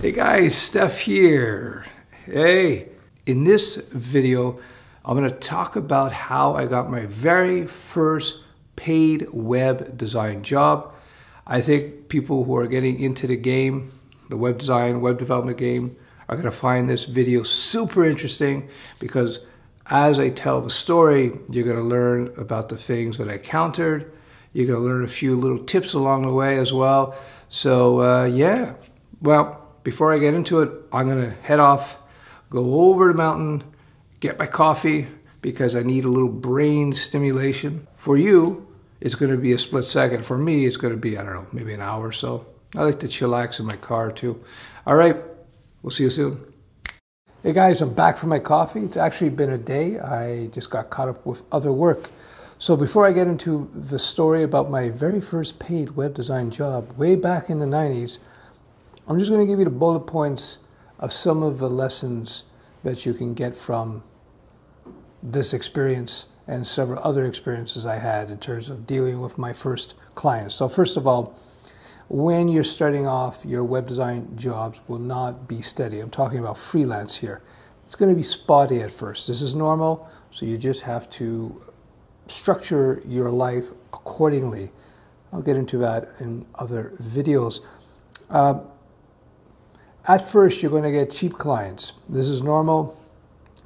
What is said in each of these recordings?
Hey guys, Stef here. Hey, in this video, I'm going to talk about how I got my very first paid web design job. I think people who are getting into the game, the web design, web development game, are going to find this video super interesting because as I tell the story, you're going to learn about the things that I countered. You're going to learn a few little tips along the way as well. So, uh, yeah. Well, before I get into it, I'm going to head off, go over the mountain, get my coffee because I need a little brain stimulation. For you, it's going to be a split second. For me, it's going to be, I don't know, maybe an hour or so. I like to chillax in my car too. All right, we'll see you soon. Hey guys, I'm back from my coffee. It's actually been a day. I just got caught up with other work. So before I get into the story about my very first paid web design job way back in the 90s, I'm just going to give you the bullet points of some of the lessons that you can get from this experience and several other experiences I had in terms of dealing with my first clients. So, first of all, when you're starting off, your web design jobs will not be steady. I'm talking about freelance here. It's going to be spotty at first. This is normal, so you just have to structure your life accordingly. I'll get into that in other videos. Um, at first, you're going to get cheap clients. This is normal.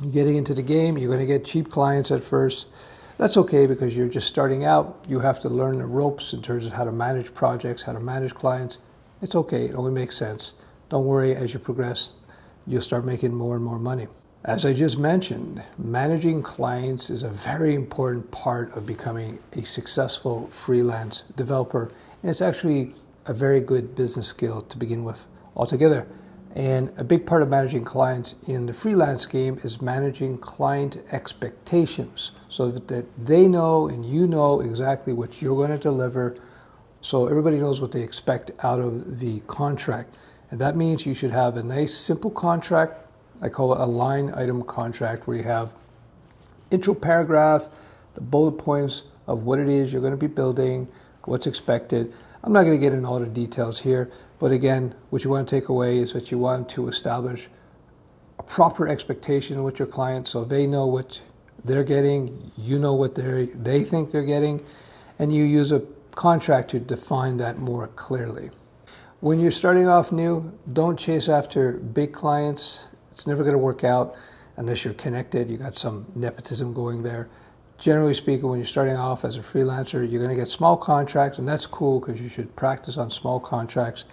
You're getting into the game, you're going to get cheap clients at first. That's okay because you're just starting out. You have to learn the ropes in terms of how to manage projects, how to manage clients. It's okay, it only makes sense. Don't worry, as you progress, you'll start making more and more money. As I just mentioned, managing clients is a very important part of becoming a successful freelance developer. And it's actually a very good business skill to begin with altogether. And a big part of managing clients in the freelance game is managing client expectations so that they know and you know exactly what you're going to deliver so everybody knows what they expect out of the contract. And that means you should have a nice, simple contract. I call it a line item contract where you have intro paragraph, the bullet points of what it is you're going to be building, what's expected. I'm not going to get into all the details here, but again, what you want to take away is that you want to establish a proper expectation with your clients so they know what they're getting, you know what they they think they're getting, and you use a contract to define that more clearly. When you're starting off new, don't chase after big clients. It's never going to work out unless you're connected, you got some nepotism going there generally speaking, when you're starting off as a freelancer, you're going to get small contracts, and that's cool because you should practice on small contracts.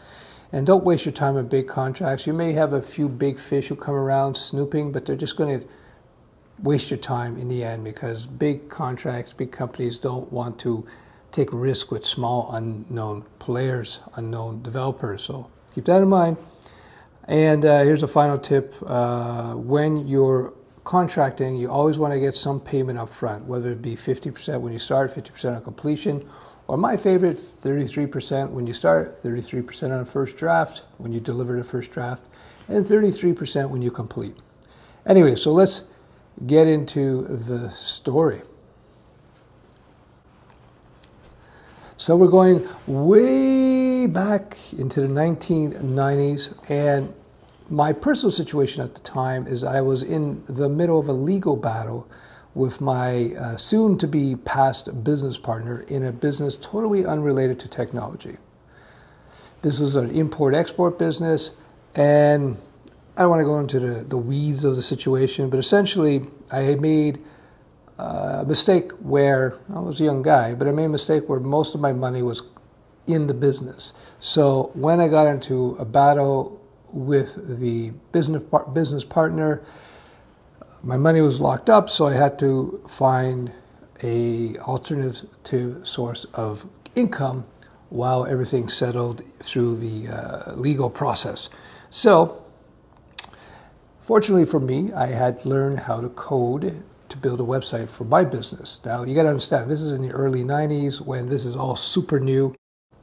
And don't waste your time on big contracts. You may have a few big fish who come around snooping, but they're just going to waste your time in the end because big contracts, big companies don't want to take risk with small unknown players, unknown developers. So keep that in mind. And uh, here's a final tip: uh, when you're contracting, you always want to get some payment up front, whether it be 50% when you start, 50% on completion, or my favorite, 33% when you start, 33% on a first draft when you deliver the first draft, and 33% when you complete. Anyway, so let's get into the story. So we're going way back into the 1990s, and my personal situation at the time is I was in the middle of a legal battle with my uh, soon to be past business partner in a business totally unrelated to technology. This was an import export business, and I don't want to go into the, the weeds of the situation, but essentially, I made uh, a mistake where I was a young guy, but I made a mistake where most of my money was in the business. So when I got into a battle with the business business partner. My money was locked up, so I had to find a alternative source of income while everything settled through the uh, legal process. So, fortunately for me, I had learned how to code to build a website for my business. Now, you got to understand, this is in the early 90s when this is all super new.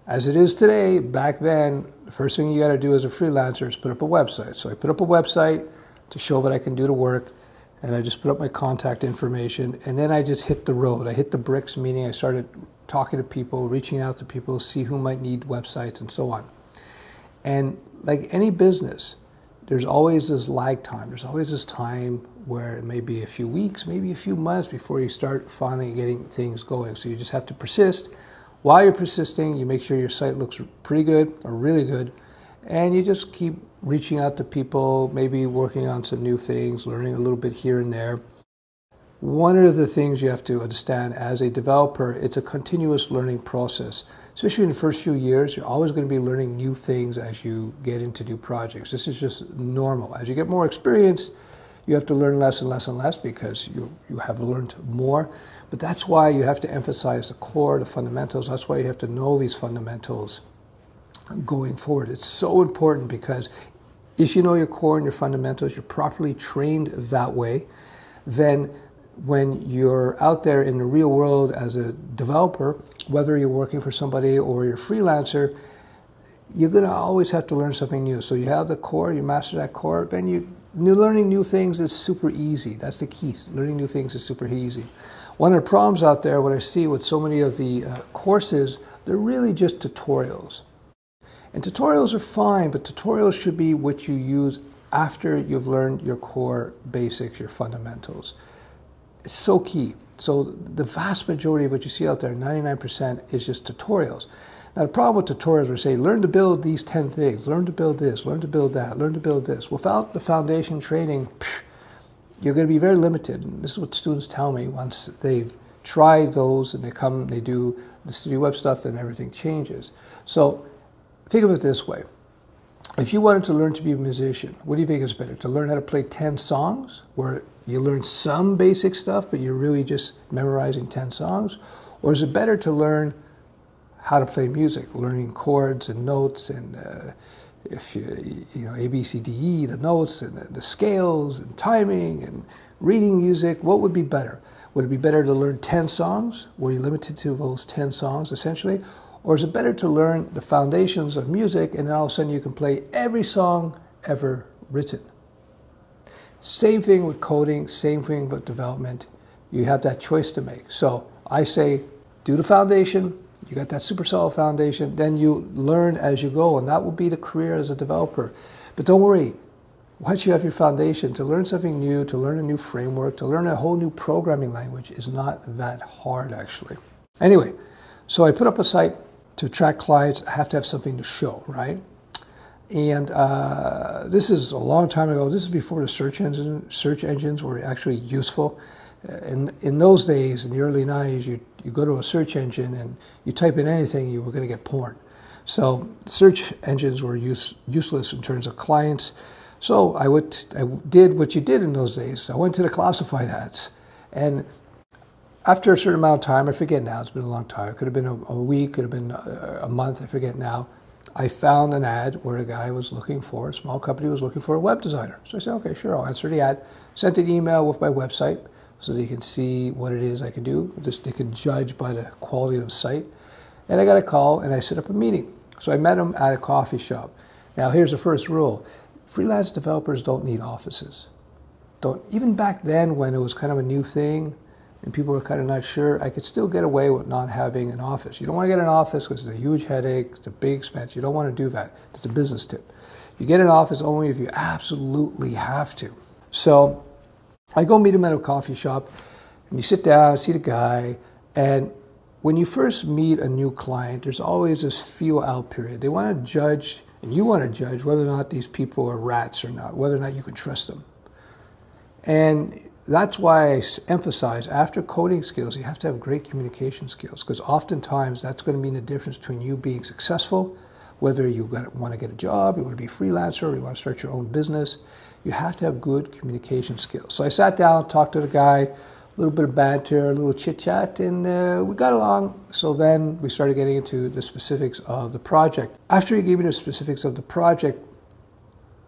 As it is today, back then, the first thing you got to do as a freelancer is put up a website. So I put up a website to show what I can do to work, and I just put up my contact information, and then I just hit the road. I hit the bricks, meaning I started talking to people, reaching out to people, see who might need websites, and so on. And like any business, there's always this lag time. There's always this time where it may be a few weeks, maybe a few months before you start finally getting things going. So you just have to persist. While you're persisting, you make sure your site looks pretty good or really good, and you just keep reaching out to people, maybe working on some new things, learning a little bit here and there. One of the things you have to understand as a developer, it's a continuous learning process. Especially in the first few years, you're always going to be learning new things as you get into new projects. This is just normal. As you get more experience, you have to learn less and less and less because you, you have learned more. But that's why you have to emphasize the core, the fundamentals. That's why you have to know these fundamentals going forward. It's so important because if you know your core and your fundamentals, you're properly trained that way, then when you're out there in the real world as a developer, whether you're working for somebody or you're a freelancer, you're going to always have to learn something new. So you have the core, you master that core, then you new learning new things is super easy. That's the key. Learning new things is super easy. One of the problems out there, what I see with so many of the uh, courses, they're really just tutorials. And tutorials are fine, but tutorials should be what you use after you've learned your core basics, your fundamentals. It's so key. So the vast majority of what you see out there, 99%, is just tutorials. Now the problem with tutorials is say, learn to build these 10 things, learn to build this, learn to build that, learn to build this. Without the foundation training, you're going to be very limited. And this is what students tell me once they've tried those and they come, and they do the StudioWeb stuff and everything changes. So think of it this way. If you wanted to learn to be a musician, what do you think is better? To learn how to play 10 songs where you learn some basic stuff, but you're really just memorizing 10 songs? Or is it better to learn how to play music, learning chords and notes and uh, if you, you know, A, B, C, D, E, the notes and the, the scales and timing and reading music, what would be better? Would it be better to learn 10 songs? Were you limited to those 10 songs essentially? Or is it better to learn the foundations of music and then all of a sudden you can play every song ever written? Same thing with coding, same thing with development. You have that choice to make. So I say do the foundation, you got that super solid foundation, then you learn as you go, and that will be the career as a developer. But don't worry, once you have your foundation, to learn something new, to learn a new framework, to learn a whole new programming language is not that hard actually. Anyway, so I put up a site to attract clients, I have to have something to show, right? And uh, this is a long time ago. This is before the search engine search engines were actually useful. Uh, in in those days, in the early '90s, you you go to a search engine and you type in anything, you were going to get porn. So search engines were use, useless in terms of clients. So I, would, I did what you did in those days. I went to the classified ads, and after a certain amount of time, I forget now. It's been a long time. It could have been a, a week, could have been a, a month. I forget now. I found an ad where a guy was looking for, a small company was looking for a web designer. So I said, okay, sure, I'll answer the ad. Sent an email with my website so they can see what it is I can do. Just they can judge by the quality of the site. And I got a call and I set up a meeting. So I met him at a coffee shop. Now here's the first rule: freelance developers don't need offices. Don't even back then when it was kind of a new thing and people were kind of not sure, I could still get away with not having an office. You don't want to get an office because it's a huge headache, it's a big expense. You don't want to do that. That's a business tip. You get an office only if you absolutely have to. So I go meet him at a coffee shop, and you sit down, see the guy, and when you first meet a new client, there's always this feel out period. They want to judge, and you want to judge whether or not these people are rats or not, whether or not you can trust them. And that's why I emphasize after coding skills, you have to have great communication skills because oftentimes that's going to mean the difference between you being successful, whether you want to get a job, you want to be a freelancer, or you want to start your own business you have to have good communication skills. So I sat down, talked to the guy, a little bit of banter, a little chit chat, and uh, we got along. So then we started getting into the specifics of the project. After he gave me the specifics of the project,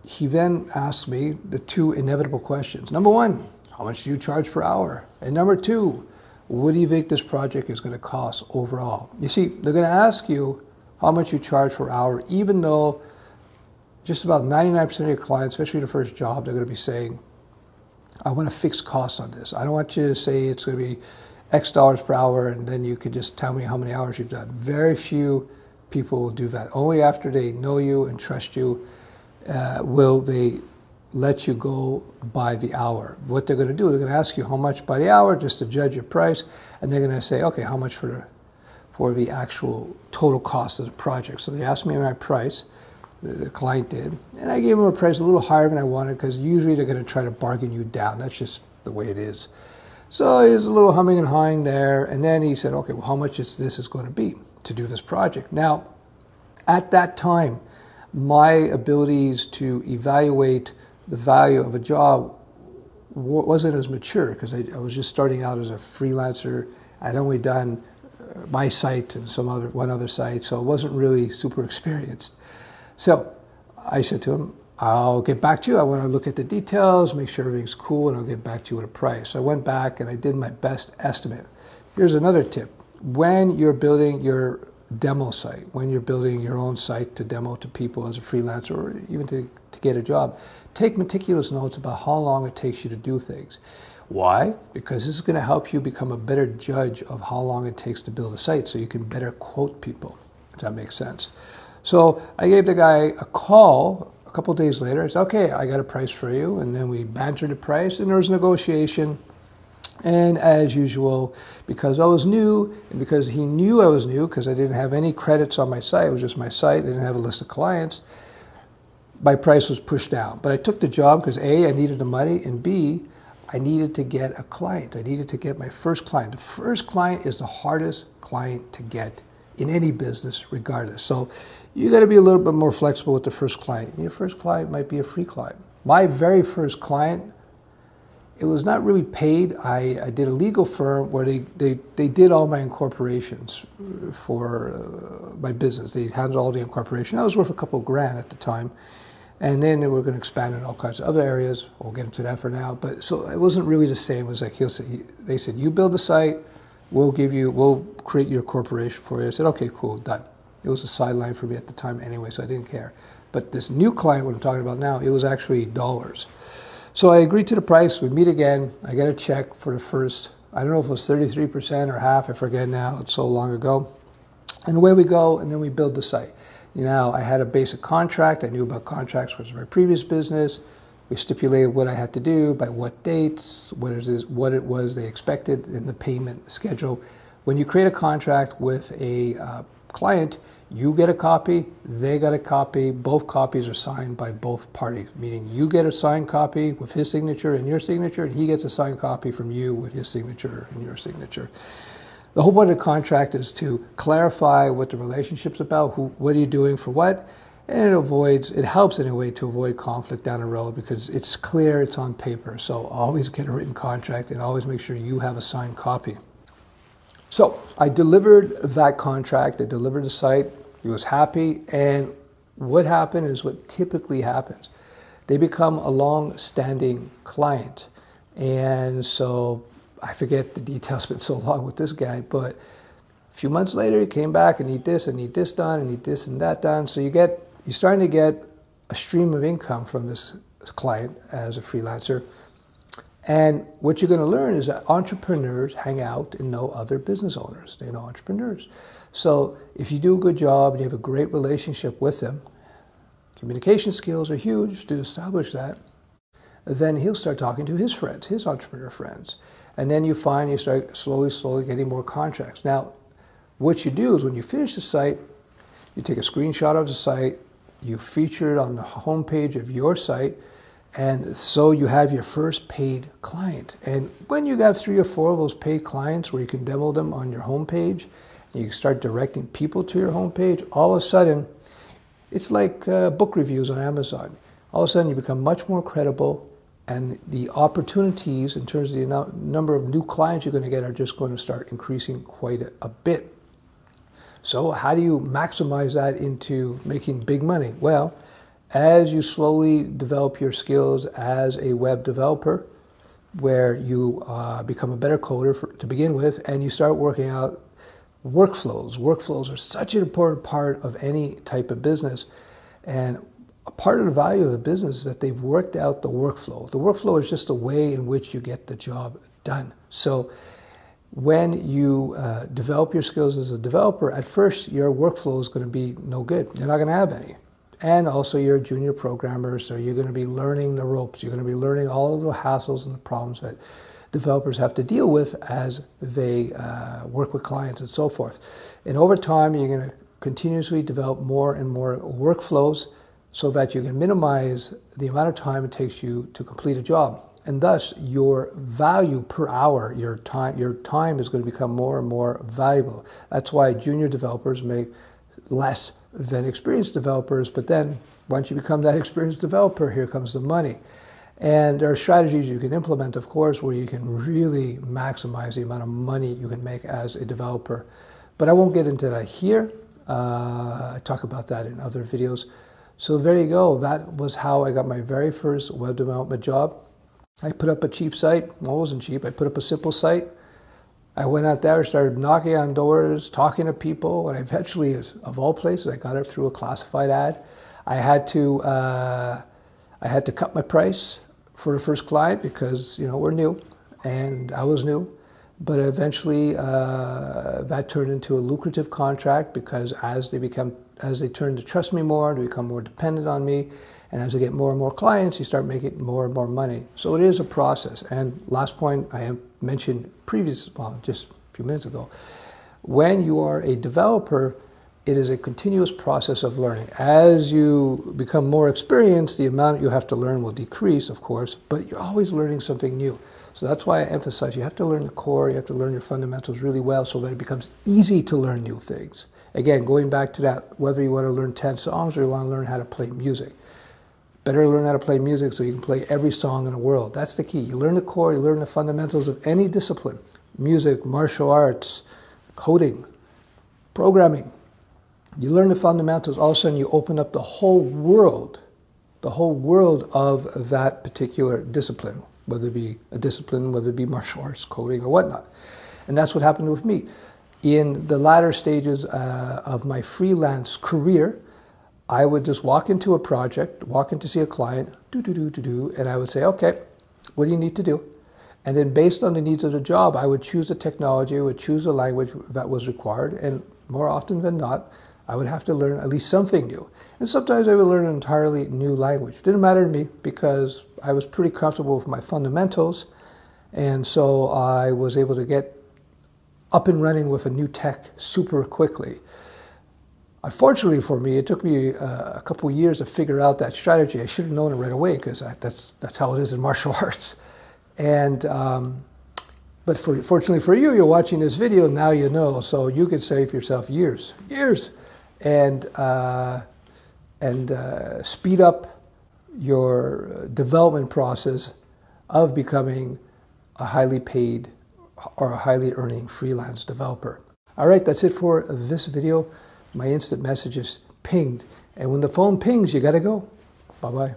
he then asked me the two inevitable questions. Number one, how much do you charge per hour? And number two, what do you think this project is going to cost overall? You see, they're going to ask you how much you charge per hour, even though just about 99% of your clients, especially the first job, they're going to be saying, I want a fixed cost on this. I don't want you to say it's going to be X dollars per hour and then you can just tell me how many hours you've done. Very few people will do that. Only after they know you and trust you uh, will they let you go by the hour. What they're going to do, they're going to ask you how much by the hour just to judge your price, and they're going to say, okay, how much for the, for the actual total cost of the project. So they asked me my price, the, client did, and I gave them a price a little higher than I wanted because usually they're going to try to bargain you down. That's just the way it is. So he was a little humming and hawing there, and then he said, okay, well, how much is this is going to be to do this project? Now, at that time, my abilities to evaluate the value of a job wasn't as mature because I, I, was just starting out as a freelancer. I'd only done uh, my site and some other one other site, so I wasn't really super experienced. So I said to him, I'll get back to you. I want to look at the details, make sure everything's cool, and I'll get back to you with a price. So I went back and I did my best estimate. Here's another tip. When you're building your demo site, when you're building your own site to demo to people as a freelancer or even to, to get a job, take meticulous notes about how long it takes you to do things. Why? Because this is going to help you become a better judge of how long it takes to build a site so you can better quote people, if that makes sense. So I gave the guy a call a couple days later. I said, okay, I got a price for you. And then we bantered the price and there was negotiation. And as usual, because I was new and because he knew I was new, because I didn't have any credits on my site, it was just my site, I didn't have a list of clients, my price was pushed down. But I took the job because A, I needed the money, and B, I needed to get a client. I needed to get my first client. The first client is the hardest client to get in any business, regardless. So you got to be a little bit more flexible with the first client. Your first client might be a free client. My very first client, it was not really paid. I, I did a legal firm where they, they, they did all my incorporations for uh, my business. They handled all the incorporation. I was worth a couple grand at the time. And then they were going to expand in all kinds of other areas. We'll get into that for now. But so it wasn't really the same. It was like he'll say, he, they said, you build the site, we'll give you, we'll create your corporation for you. I said, okay, cool, done. It was a sideline for me at the time anyway, so I didn't care. But this new client, what I'm talking about now, it was actually dollars. So I agreed to the price. We meet again. I get a check for the first, I don't know if it was 33% or half, I forget now. It's so long ago. And away we go, and then we build the site. You know, I had a basic contract. I knew about contracts was my previous business. We stipulated what I had to do, by what dates, what is, what it was they expected in the payment schedule. When you create a contract with a uh, client, you get a copy, they get a copy, both copies are signed by both parties, meaning you get a signed copy with his signature and your signature, and he gets a signed copy from you with his signature and your signature. The whole point of the contract is to clarify what the relationship's about, who, what are you doing for what, and it avoids, it helps in a way to avoid conflict down the road because it's clear, it's on paper. So always get a written contract and always make sure you have a signed copy. So I delivered that contract, I delivered the site, he was happy, and what happened is what typically happens. They become a long standing client. And so I forget the details, been so long with this guy, but a few months later he came back and need this and need this done and need this and that done. So you get you're starting to get a stream of income from this client as a freelancer. And what you're going to learn is that entrepreneurs hang out and know other business owners. They know entrepreneurs. So if you do a good job and you have a great relationship with them, communication skills are huge to establish that, then he'll start talking to his friends, his entrepreneur friends. And then you find you start slowly, slowly getting more contracts. Now, what you do is when you finish the site, you take a screenshot of the site, you feature it on the homepage of your site, and so you have your first paid client. And when you got three or four of those paid clients where you can demo them on your homepage, and you start directing people to your homepage, all of a sudden, it's like uh, book reviews on Amazon. All of a sudden, you become much more credible, and the opportunities in terms of the number of new clients you're going to get are just going to start increasing quite a, a bit. So, how do you maximize that into making big money? Well, as you slowly develop your skills as a web developer, where you uh, become a better coder for, to begin with, and you start working out workflows. Workflows are such an important part of any type of business. And a part of the value of a business is that they've worked out the workflow. The workflow is just the way in which you get the job done. So when you uh, develop your skills as a developer, at first your workflow is going to be no good. You're not going to have any. And also, you're junior programmer, so you're going to be learning the ropes. You're going to be learning all of the hassles and the problems that developers have to deal with as they uh, work with clients and so forth. And over time, you're going to continuously develop more and more workflows so that you can minimize the amount of time it takes you to complete a job and thus your value per hour, your time, your time is going to become more and more valuable. That's why junior developers make less than experienced developers. But then once you become that experienced developer, here comes the money. And there are strategies you can implement, of course, where you can really maximize the amount of money you can make as a developer. But I won't get into that here. Uh, I talk about that in other videos. So there you go. That was how I got my very first web development job. I put up a cheap site. Well, it wasn't cheap. I put up a simple site. I went out there, started knocking on doors, talking to people, and eventually, of all places, I got it through a classified ad. I had to, uh, I had to cut my price for the first client because you know we're new, and I was new. But eventually, uh, that turned into a lucrative contract because as they become, as they turn to trust me more, they become more dependent on me, and as I get more and more clients, you start making more and more money. So it is a process. And last point I mentioned previous, well, just a few minutes ago, when you are a developer, it is a continuous process of learning. As you become more experienced, the amount you have to learn will decrease, of course, but you're always learning something new. So that's why I emphasize you have to learn the core, you have to learn your fundamentals really well so that it becomes easy to learn new things. Again, going back to that, whether you want to learn 10 songs or you want to learn how to play music. Better learn how to play music so you can play every song in the world. That's the key. You learn the core, you learn the fundamentals of any discipline music, martial arts, coding, programming. You learn the fundamentals, all of a sudden you open up the whole world, the whole world of that particular discipline, whether it be a discipline, whether it be martial arts, coding, or whatnot. And that's what happened with me. In the latter stages uh, of my freelance career, I would just walk into a project, walk in to see a client, do, do, do, do, do, and I would say, okay, what do you need to do? And then based on the needs of the job, I would choose a technology, I would choose a language that was required, and more often than not, I would have to learn at least something new. And sometimes I would learn an entirely new language. Didn't matter to me because I was pretty comfortable with my fundamentals, and so I was able to get up and running with a new tech super quickly. Unfortunately for me, it took me uh, a couple years to figure out that strategy. I should have known it right away because that's that's how it is in martial arts. And um, but for, fortunately for you, you're watching this video now. You know, so you can save yourself years, years, and uh, and uh, speed up your development process of becoming a highly paid or a highly earning freelance developer. All right, that's it for this video my instant messages pinged. And when the phone pings, you got to go. Bye bye.